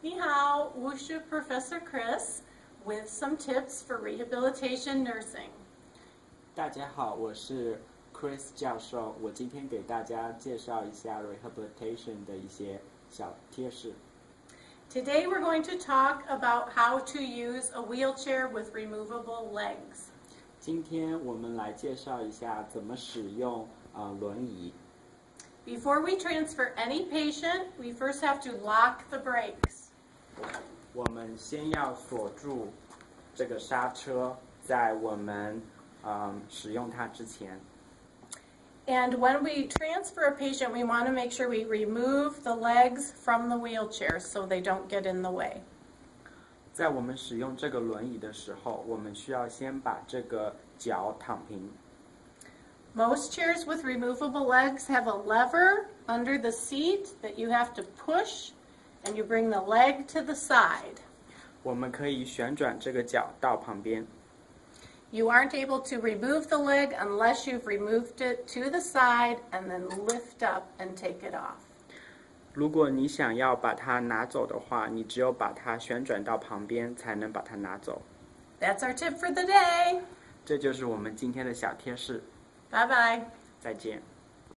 你好，我是 Professor Chris with some tips for rehabilitation nursing. 大家好，我是 Chris 教授，我今天给大家介绍一下 rehabilitation 的一些小贴士。 Today we're going to talk about how to use a wheelchair with removable legs. 今天我们来介绍一下怎么使用呃轮椅。 Before we transfer any patient, we first have to lock the brakes. 我们先要锁住这个刹车，在我们嗯使用它之前。 And when we transfer a patient, we want to make sure we remove the legs from the wheelchair so they don't get in the way. 在我们使用这个轮椅的时候，我们需要先把这个脚躺平。 Most chairs with removable legs have a lever under the seat that you have to push, and you bring the leg to the side. 我们可以旋转这个脚到旁边。 You aren't able to remove the leg unless you've removed it to the side and then lift up and take it off. 如果你想要把它拿走的话，你只有把它旋转到旁边，才能把它拿走。 That's our tip for the day. 这就是我们今天的小贴士。 Bye bye. 再见。